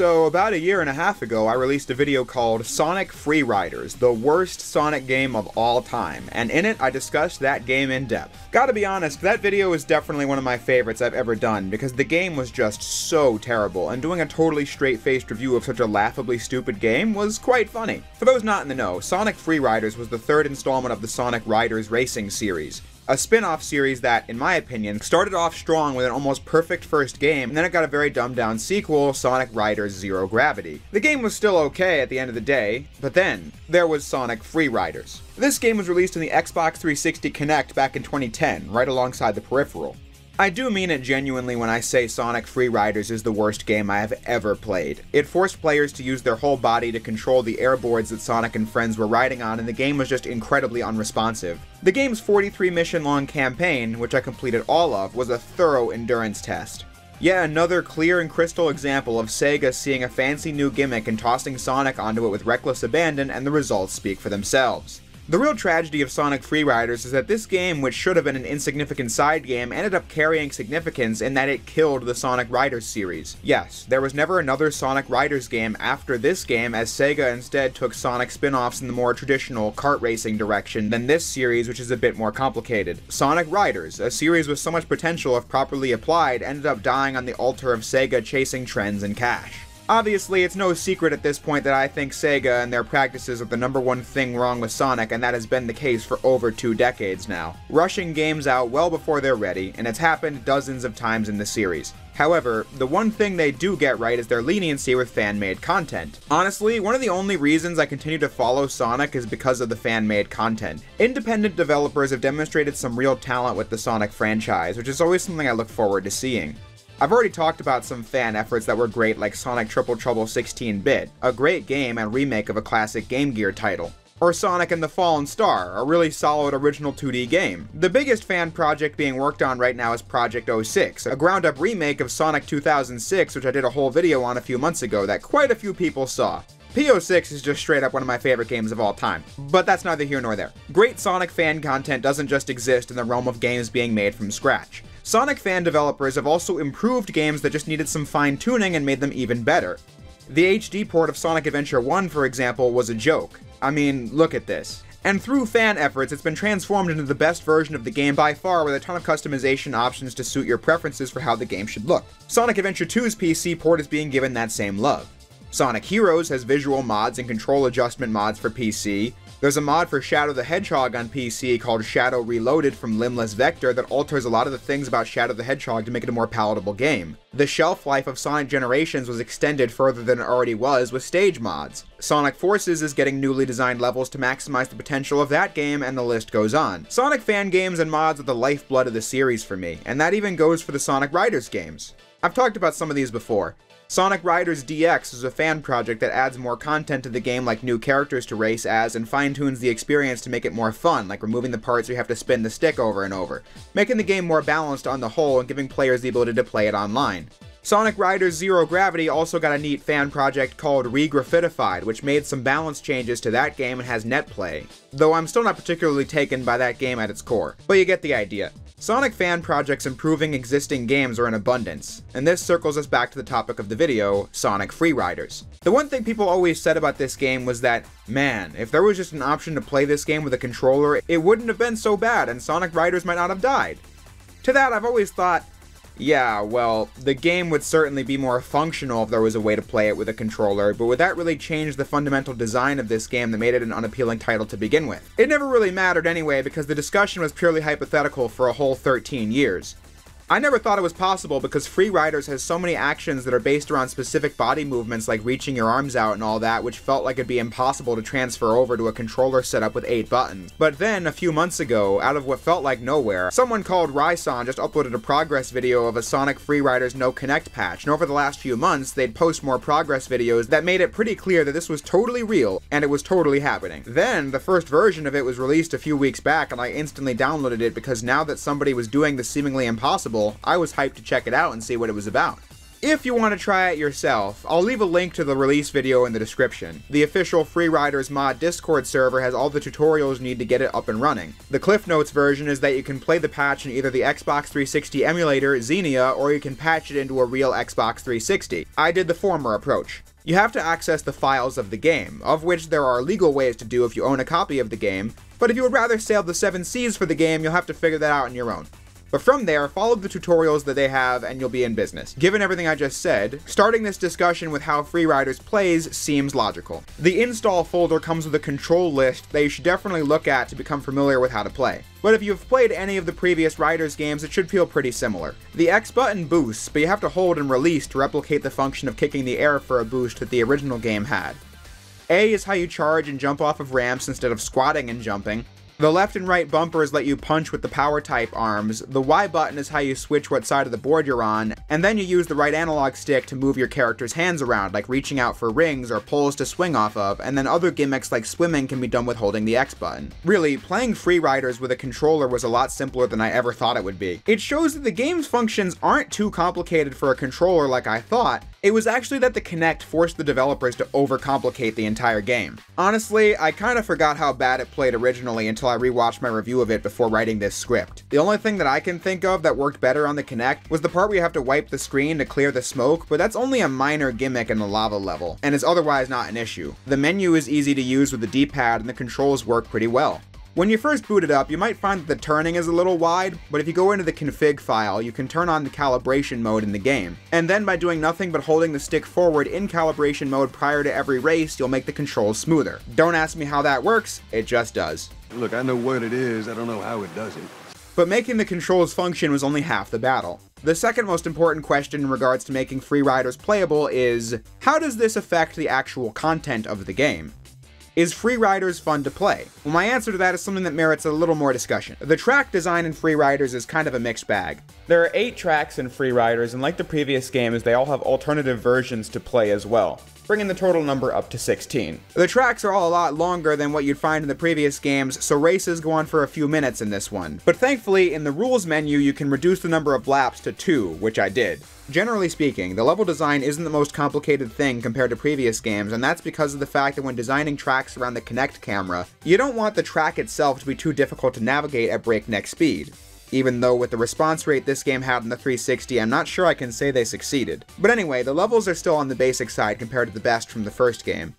So, about a year and a half ago, I released a video called Sonic Free Riders, the worst Sonic game of all time, and in it I discussed that game in depth. Gotta be honest, that video is definitely one of my favorites I've ever done, because the game was just so terrible, and doing a totally straight-faced review of such a laughably stupid game was quite funny. For those not in the know, Sonic Free Riders was the third installment of the Sonic Riders Racing series, a spin-off series that, in my opinion, started off strong with an almost perfect first game, and then it got a very dumbed-down sequel, Sonic Riders Zero Gravity. The game was still okay at the end of the day, but then, there was Sonic Free Riders. This game was released in the Xbox 360 Kinect back in 2010, right alongside the peripheral. I do mean it genuinely when I say Sonic Free Riders is the worst game I have ever played. It forced players to use their whole body to control the airboards that Sonic and friends were riding on, and the game was just incredibly unresponsive. The game's 43 mission long campaign, which I completed all of, was a thorough endurance test. Yet another clear and crystal example of Sega seeing a fancy new gimmick and tossing Sonic onto it with reckless abandon, and the results speak for themselves. The real tragedy of Sonic Free Riders is that this game, which should have been an insignificant side game, ended up carrying significance in that it killed the Sonic Riders series. Yes, there was never another Sonic Riders game after this game, as Sega instead took Sonic spin-offs in the more traditional kart racing direction than this series, which is a bit more complicated. Sonic Riders, a series with so much potential if properly applied, ended up dying on the altar of Sega chasing trends and cash. Obviously, it's no secret at this point that I think Sega and their practices are the number one thing wrong with Sonic, and that has been the case for over two decades now. Rushing games out well before they're ready, and it's happened dozens of times in the series. However, the one thing they do get right is their leniency with fan-made content. Honestly, one of the only reasons I continue to follow Sonic is because of the fan-made content. Independent developers have demonstrated some real talent with the Sonic franchise, which is always something I look forward to seeing. I've already talked about some fan efforts that were great like Sonic Triple Trouble 16-bit, a great game and remake of a classic Game Gear title. Or Sonic and the Fallen Star, a really solid original 2D game. The biggest fan project being worked on right now is Project 06, a ground-up remake of Sonic 2006 which I did a whole video on a few months ago that quite a few people saw. P06 is just straight up one of my favorite games of all time, but that's neither here nor there. Great Sonic fan content doesn't just exist in the realm of games being made from scratch. Sonic fan developers have also improved games that just needed some fine tuning and made them even better. The HD port of Sonic Adventure 1, for example, was a joke. I mean, look at this. And through fan efforts, it's been transformed into the best version of the game by far with a ton of customization options to suit your preferences for how the game should look. Sonic Adventure 2's PC port is being given that same love. Sonic Heroes has visual mods and control adjustment mods for PC, there's a mod for Shadow the Hedgehog on PC called Shadow Reloaded from Limbless Vector that alters a lot of the things about Shadow the Hedgehog to make it a more palatable game. The shelf life of Sonic Generations was extended further than it already was with stage mods. Sonic Forces is getting newly designed levels to maximize the potential of that game, and the list goes on. Sonic fan games and mods are the lifeblood of the series for me, and that even goes for the Sonic Riders games. I've talked about some of these before. Sonic Riders DX is a fan project that adds more content to the game like new characters to race as and fine-tunes the experience to make it more fun, like removing the parts you have to spin the stick over and over, making the game more balanced on the whole and giving players the ability to play it online. Sonic Riders Zero Gravity also got a neat fan project called Regravitified, which made some balance changes to that game and has net play, though I'm still not particularly taken by that game at its core. But you get the idea. Sonic fan projects improving existing games are in abundance, and this circles us back to the topic of the video, Sonic Free Riders. The one thing people always said about this game was that, man, if there was just an option to play this game with a controller, it wouldn't have been so bad and Sonic Riders might not have died. To that, I've always thought, yeah, well, the game would certainly be more functional if there was a way to play it with a controller, but would that really change the fundamental design of this game that made it an unappealing title to begin with? It never really mattered anyway because the discussion was purely hypothetical for a whole 13 years. I never thought it was possible because Free Riders has so many actions that are based around specific body movements like reaching your arms out and all that, which felt like it'd be impossible to transfer over to a controller setup with 8 buttons. But then, a few months ago, out of what felt like nowhere, someone called Rei-San just uploaded a progress video of a Sonic Free Riders No Kinect patch, and over the last few months, they'd post more progress videos that made it pretty clear that this was totally real, and it was totally happening. Then, the first version of it was released a few weeks back, and I instantly downloaded it because now that somebody was doing the seemingly impossible, I was hyped to check it out and see what it was about. If you want to try it yourself, I'll leave a link to the release video in the description. The official Freeriders mod Discord server has all the tutorials you need to get it up and running. The Cliff Notes version is that you can play the patch in either the Xbox 360 emulator, Xenia, or you can patch it into a real Xbox 360. I did the former approach. You have to access the files of the game, of which there are legal ways to do if you own a copy of the game, but if you would rather sail the seven seas for the game, you'll have to figure that out on your own. But from there, follow the tutorials that they have and you'll be in business. Given everything I just said, starting this discussion with how Freeriders plays seems logical. The install folder comes with a control list that you should definitely look at to become familiar with how to play. But if you've played any of the previous Riders games, it should feel pretty similar. The X button boosts, but you have to hold and release to replicate the function of kicking the air for a boost that the original game had. A is how you charge and jump off of ramps instead of squatting and jumping. The left and right bumpers let you punch with the power type arms, the Y button is how you switch what side of the board you're on, and then you use the right analog stick to move your character's hands around, like reaching out for rings or poles to swing off of, and then other gimmicks like swimming can be done with holding the X button. Really, playing Free Riders with a controller was a lot simpler than I ever thought it would be. It shows that the game's functions aren't too complicated for a controller like I thought, it was actually that the Kinect forced the developers to overcomplicate the entire game. Honestly, I kinda forgot how bad it played originally until I rewatched my review of it before writing this script. The only thing that I can think of that worked better on the Kinect was the part where you have to wipe the screen to clear the smoke, but that's only a minor gimmick in the lava level, and is otherwise not an issue. The menu is easy to use with the D-pad and the controls work pretty well. When you first boot it up, you might find that the turning is a little wide, but if you go into the config file, you can turn on the calibration mode in the game. And then by doing nothing but holding the stick forward in calibration mode prior to every race, you'll make the controls smoother. Don't ask me how that works, it just does. Look, I know what it is, I don't know how it does it. But making the controls function was only half the battle. The second most important question in regards to making Freeriders playable is, how does this affect the actual content of the game? Is Free Riders fun to play? Well, my answer to that is something that merits a little more discussion. The track design in Free Riders is kind of a mixed bag. There are 8 tracks in Free Riders, and like the previous games, they all have alternative versions to play as well bringing the total number up to 16. The tracks are all a lot longer than what you'd find in the previous games, so races go on for a few minutes in this one. But thankfully, in the rules menu, you can reduce the number of laps to 2, which I did. Generally speaking, the level design isn't the most complicated thing compared to previous games, and that's because of the fact that when designing tracks around the Kinect camera, you don't want the track itself to be too difficult to navigate at breakneck speed even though with the response rate this game had on the 360, I'm not sure I can say they succeeded. But anyway, the levels are still on the basic side compared to the best from the first game.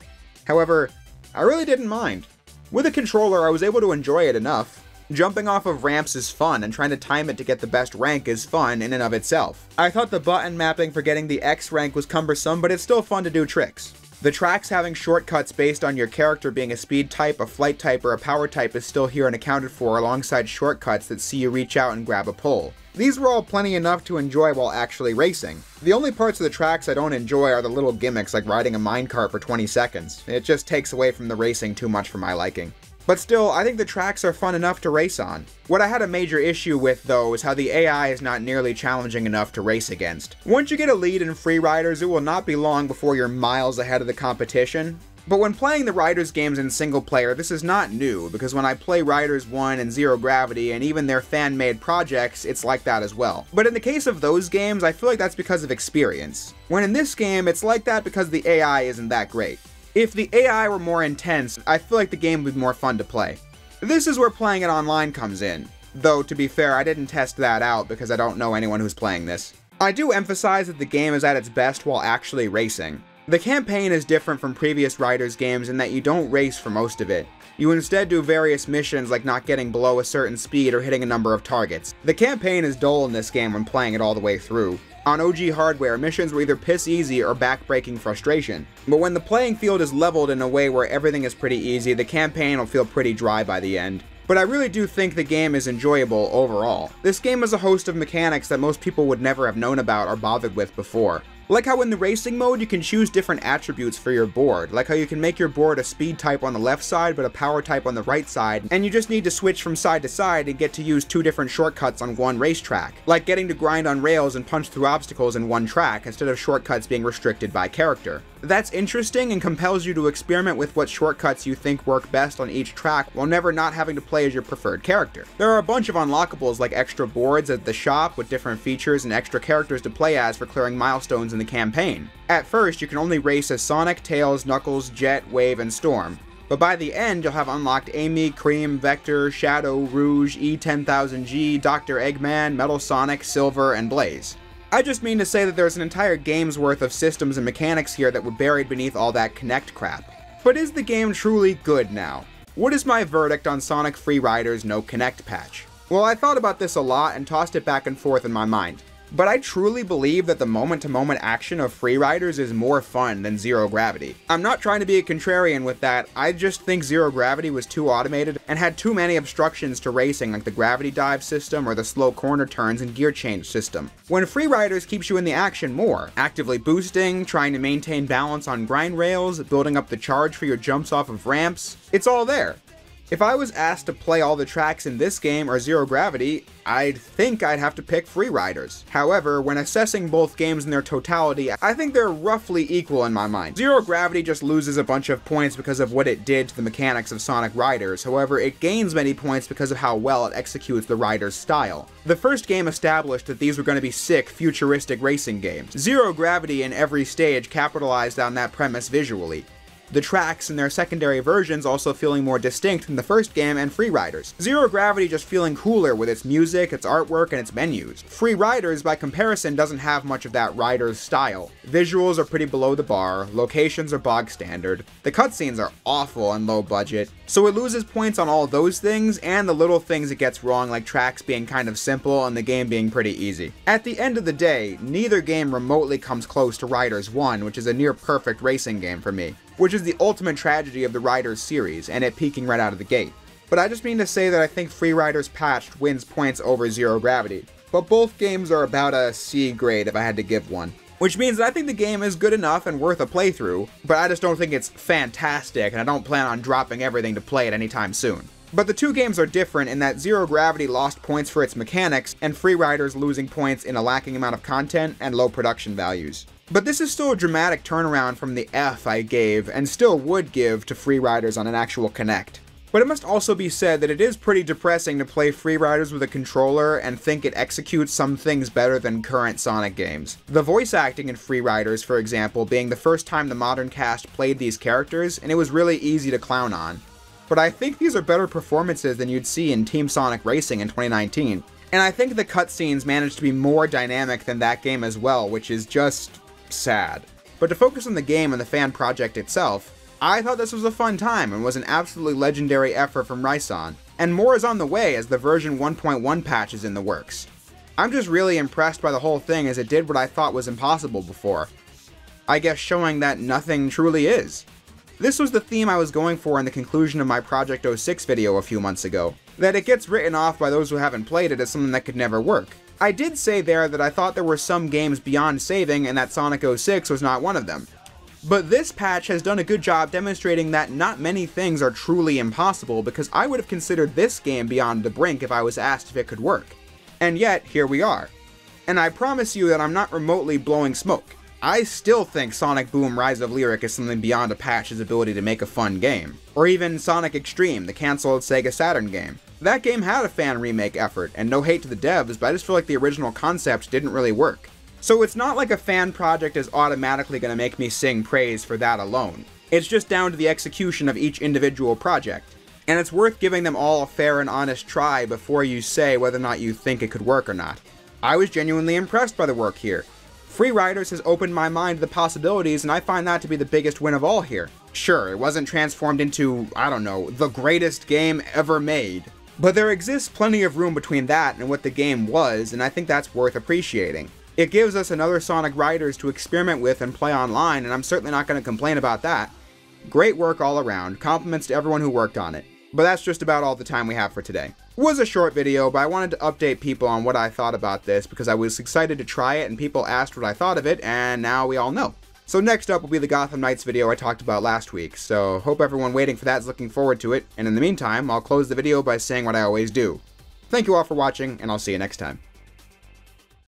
However, I really didn't mind. With a controller, I was able to enjoy it enough. Jumping off of ramps is fun, and trying to time it to get the best rank is fun in and of itself. I thought the button mapping for getting the X rank was cumbersome, but it's still fun to do tricks. The tracks having shortcuts based on your character being a speed type, a flight type, or a power type is still here and accounted for alongside shortcuts that see you reach out and grab a pole. These were all plenty enough to enjoy while actually racing. The only parts of the tracks I don't enjoy are the little gimmicks like riding a minecart for 20 seconds. It just takes away from the racing too much for my liking. But still, I think the tracks are fun enough to race on. What I had a major issue with, though, is how the AI is not nearly challenging enough to race against. Once you get a lead in free riders, it will not be long before you're miles ahead of the competition. But when playing the Riders games in single player, this is not new, because when I play Riders 1 and Zero Gravity and even their fan-made projects, it's like that as well. But in the case of those games, I feel like that's because of experience. When in this game, it's like that because the AI isn't that great. If the AI were more intense, I feel like the game would be more fun to play. This is where playing it online comes in. Though, to be fair, I didn't test that out because I don't know anyone who's playing this. I do emphasize that the game is at its best while actually racing. The campaign is different from previous Riders games in that you don't race for most of it. You instead do various missions like not getting below a certain speed or hitting a number of targets. The campaign is dull in this game when playing it all the way through. On OG hardware, missions were either piss easy or backbreaking frustration. But when the playing field is leveled in a way where everything is pretty easy, the campaign will feel pretty dry by the end. But I really do think the game is enjoyable overall. This game has a host of mechanics that most people would never have known about or bothered with before. Like how in the racing mode you can choose different attributes for your board, like how you can make your board a speed type on the left side but a power type on the right side, and you just need to switch from side to side and get to use two different shortcuts on one racetrack, like getting to grind on rails and punch through obstacles in one track instead of shortcuts being restricted by character. That's interesting and compels you to experiment with what shortcuts you think work best on each track while never not having to play as your preferred character. There are a bunch of unlockables like extra boards at the shop with different features and extra characters to play as for clearing milestones in the campaign. At first, you can only race as Sonic, Tails, Knuckles, Jet, Wave, and Storm. But by the end, you'll have unlocked Amy, Cream, Vector, Shadow, Rouge, E10000G, Dr. Eggman, Metal Sonic, Silver, and Blaze. I just mean to say that there's an entire game's worth of systems and mechanics here that were buried beneath all that Kinect crap. But is the game truly good now? What is my verdict on Sonic Free Riders No Kinect patch? Well, I thought about this a lot and tossed it back and forth in my mind. But I truly believe that the moment to moment action of Free Riders is more fun than Zero Gravity. I'm not trying to be a contrarian with that, I just think Zero Gravity was too automated and had too many obstructions to racing like the gravity dive system or the slow corner turns and gear change system. When Free Riders keeps you in the action more, actively boosting, trying to maintain balance on grind rails, building up the charge for your jumps off of ramps, it's all there. If I was asked to play all the tracks in this game or Zero Gravity, I'd think I'd have to pick Free Riders. However, when assessing both games in their totality, I think they're roughly equal in my mind. Zero Gravity just loses a bunch of points because of what it did to the mechanics of Sonic Riders, however, it gains many points because of how well it executes the Riders' style. The first game established that these were going to be sick, futuristic racing games. Zero Gravity in every stage capitalized on that premise visually the tracks in their secondary versions also feeling more distinct than the first game and Free Riders. Zero Gravity just feeling cooler with its music, its artwork, and its menus. Free Riders, by comparison, doesn't have much of that Riders style. Visuals are pretty below the bar, locations are bog standard, the cutscenes are awful and low budget, so it loses points on all those things and the little things it gets wrong like tracks being kind of simple and the game being pretty easy. At the end of the day, neither game remotely comes close to Riders 1, which is a near perfect racing game for me which is the ultimate tragedy of the Riders series, and it peaking right out of the gate. But I just mean to say that I think Free Riders Patched wins points over Zero Gravity. But both games are about a C grade if I had to give one. Which means that I think the game is good enough and worth a playthrough, but I just don't think it's fantastic, and I don't plan on dropping everything to play it anytime soon. But the two games are different in that Zero Gravity lost points for its mechanics, and Free Riders losing points in a lacking amount of content and low production values. But this is still a dramatic turnaround from the F I gave, and still would give, to Free Riders on an actual Kinect. But it must also be said that it is pretty depressing to play Free Riders with a controller and think it executes some things better than current Sonic games. The voice acting in Free Riders, for example, being the first time the modern cast played these characters, and it was really easy to clown on. But I think these are better performances than you'd see in Team Sonic Racing in 2019. And I think the cutscenes managed to be more dynamic than that game as well, which is just sad. But to focus on the game and the fan project itself, I thought this was a fun time and was an absolutely legendary effort from Rei-San, and more is on the way as the version 1.1 patch is in the works. I'm just really impressed by the whole thing as it did what I thought was impossible before. I guess showing that nothing truly is. This was the theme I was going for in the conclusion of my Project 06 video a few months ago, that it gets written off by those who haven't played it as something that could never work. I did say there that I thought there were some games beyond saving and that Sonic 06 was not one of them. But this patch has done a good job demonstrating that not many things are truly impossible because I would have considered this game beyond the brink if I was asked if it could work. And yet, here we are. And I promise you that I'm not remotely blowing smoke. I still think Sonic Boom Rise of Lyric is something beyond a patch's ability to make a fun game. Or even Sonic X-treme, the cancelled Sega Saturn game. That game had a fan remake effort, and no hate to the devs, but I just feel like the original concept didn't really work. So it's not like a fan project is automatically to make me sing praise for that alone. It's just down to the execution of each individual project. And it's worth giving them all a fair and honest try before you say whether or not you think it could work or not. I was genuinely impressed by the work here. Free Riders has opened my mind to the possibilities, and I find that to be the biggest win of all here. Sure, it wasn't transformed into, I don't know, the greatest game ever made, but there exists plenty of room between that and what the game was, and I think that's worth appreciating. It gives us another Sonic Riders to experiment with and play online, and I'm certainly not going to complain about that. Great work all around, compliments to everyone who worked on it. But that's just about all the time we have for today. It was a short video, but I wanted to update people on what I thought about this because I was excited to try it and people asked what I thought of it, and now we all know. So next up will be the Gotham Knights video I talked about last week, so hope everyone waiting for that is looking forward to it, and in the meantime, I'll close the video by saying what I always do. Thank you all for watching, and I'll see you next time.